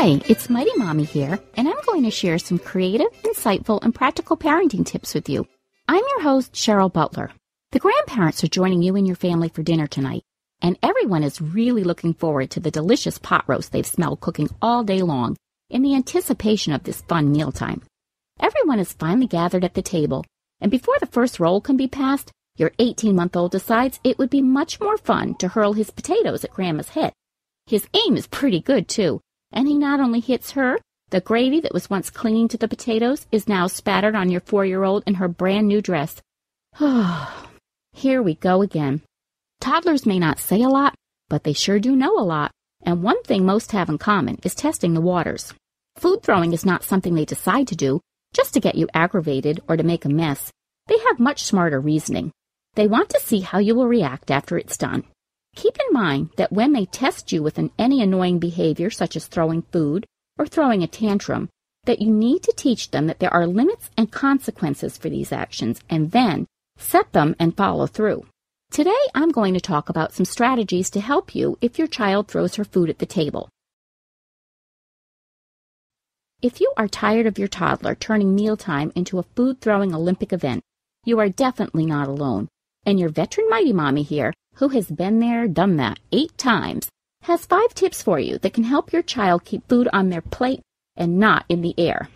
Hi, it's Mighty Mommy here, and I'm going to share some creative, insightful, and practical parenting tips with you. I'm your host, Cheryl Butler. The grandparents are joining you and your family for dinner tonight, and everyone is really looking forward to the delicious pot roast they've smelled cooking all day long in the anticipation of this fun mealtime. Everyone is finally gathered at the table, and before the first roll can be passed, your 18 month old decides it would be much more fun to hurl his potatoes at Grandma's head. His aim is pretty good, too, and he not only hits her, the gravy that was once clinging to the potatoes is now spattered on your four year old in her brand new dress. Here we go again. Toddlers may not say a lot, but they sure do know a lot, and one thing most have in common is testing the waters. Food throwing is not something they decide to do just to get you aggravated or to make a mess. They have much smarter reasoning. They want to see how you will react after it's done. Keep in mind that when they test you with an, any annoying behavior, such as throwing food or throwing a tantrum, that you need to teach them that there are limits and consequences for these actions and then set them and follow through. Today, I'm going to talk about some strategies to help you if your child throws her food at the table. If you are tired of your toddler turning mealtime into a food throwing Olympic event, you are definitely not alone. And your veteran Mighty Mommy here who has been there, done that eight times, has five tips for you that can help your child keep food on their plate and not in the air.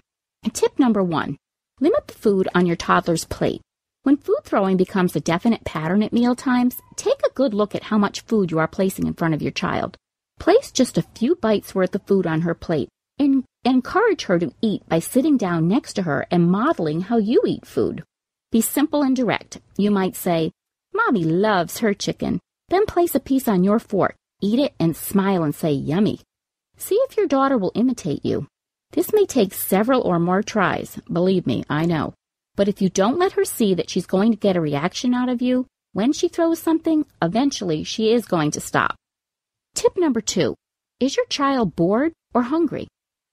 Tip number one limit the food on your toddler's plate. When food throwing becomes a definite pattern at meal times, take a good look at how much food you are placing in front of your child. Place just a few bites worth of food on her plate and encourage her to eat by sitting down next to her and modeling how you eat food. Be simple and direct. You might say, Mommy loves her chicken. Then place a piece on your fork, eat it, and smile and say, Yummy. See if your daughter will imitate you. This may take several or more tries. Believe me, I know. But if you don't let her see that she's going to get a reaction out of you, when she throws something, eventually she is going to stop. Tip number two Is your child bored or hungry?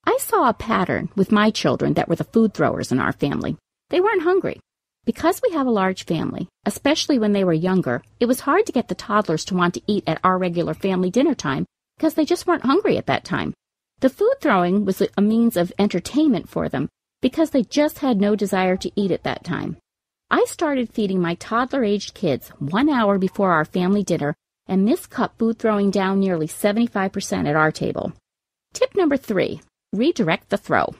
I saw a pattern with my children that were the food throwers in our family. They weren't hungry. Because we have a large family, especially when they were younger, it was hard to get the toddlers to want to eat at our regular family dinner time because they just weren't hungry at that time. The food throwing was a means of entertainment for them because they just had no desire to eat at that time. I started feeding my toddler aged kids one hour before our family dinner, and this cut food throwing down nearly 75% at our table. Tip number three redirect the throw.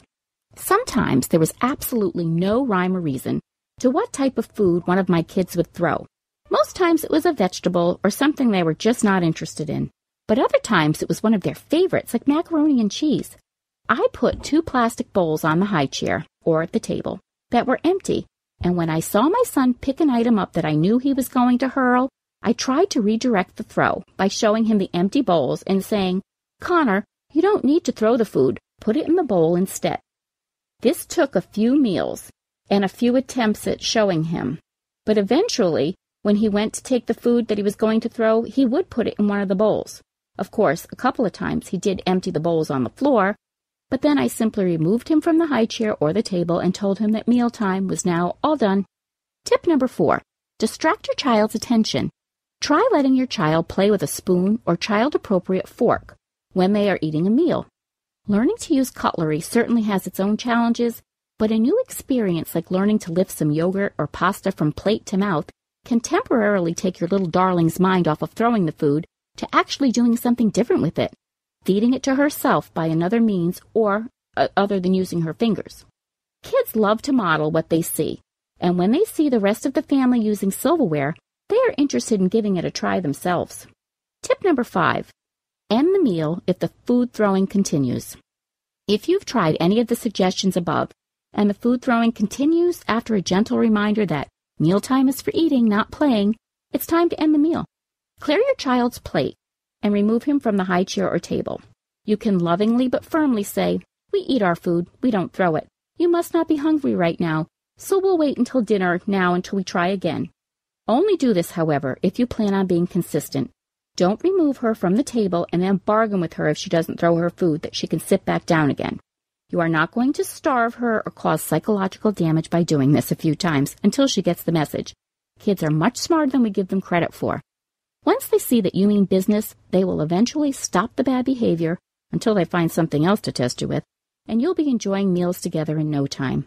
Sometimes there was absolutely no rhyme or reason to what type of food one of my kids would throw. Most times it was a vegetable or something they were just not interested in, but other times it was one of their favorites, like macaroni and cheese. I put two plastic bowls on the high chair, or at the table, that were empty, and when I saw my son pick an item up that I knew he was going to hurl, I tried to redirect the throw by showing him the empty bowls and saying, Connor, you don't need to throw the food, put it in the bowl instead. This took a few meals, and a few attempts at showing him. But eventually, when he went to take the food that he was going to throw, he would put it in one of the bowls. Of course, a couple of times he did empty the bowls on the floor, but then I simply removed him from the high chair or the table and told him that mealtime was now all done. Tip number four distract your child's attention. Try letting your child play with a spoon or child appropriate fork when they are eating a meal. Learning to use cutlery certainly has its own challenges, but a new experience like learning to lift some yogurt or pasta from plate to mouth can temporarily take your little darling's mind off of throwing the food to actually doing something different with it, feeding it to herself by another means or uh, other than using her fingers. Kids love to model what they see, and when they see the rest of the family using silverware, they are interested in giving it a try themselves. Tip number five end the meal if the food throwing continues. If you've tried any of the suggestions above, and the food throwing continues after a gentle reminder that mealtime is for eating, not playing, it's time to end the meal. Clear your child's plate and remove him from the high chair or table. You can lovingly but firmly say, We eat our food, we don't throw it. You must not be hungry right now, so we'll wait until dinner now until we try again. Only do this, however, if you plan on being consistent. Don't remove her from the table and then bargain with her if she doesn't throw her food that she can sit back down again. You are not going to starve her or cause psychological damage by doing this a few times until she gets the message. Kids are much smarter than we give them credit for. Once they see that you mean business, they will eventually stop the bad behavior, until they find something else to test you with, and you'll be enjoying meals together in no time.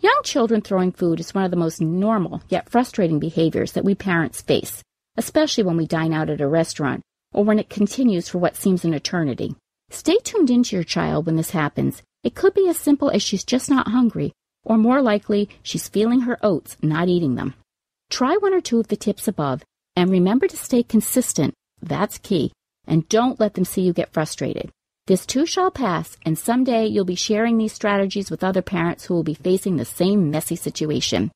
Young children throwing food is one of the most normal yet frustrating behaviors that we parents face, especially when we dine out at a restaurant or when it continues for what seems an eternity. Stay tuned into your child when this happens. It could be as simple as she's just not hungry, or more likely, she's feeling her oats, not eating them. Try one or two of the tips above, and remember to stay consistent. That's key. And don't let them see you get frustrated. This too shall pass, and someday you'll be sharing these strategies with other parents who will be facing the same messy situation.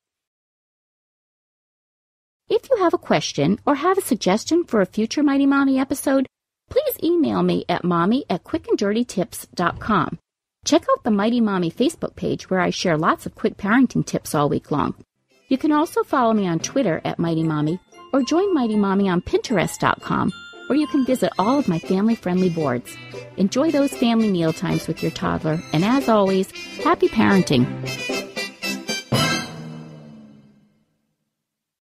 If you have a question or have a suggestion for a future Mighty Mommy episode, please email me at mommy at quickanddirtytips.com. Check out the Mighty Mommy Facebook page where I share lots of quick parenting tips all week long. You can also follow me on Twitter at Mighty Mommy or join Mighty Mommy on Pinterest.com where you can visit all of my family friendly boards. Enjoy those family meal times with your toddler, and as always, happy parenting.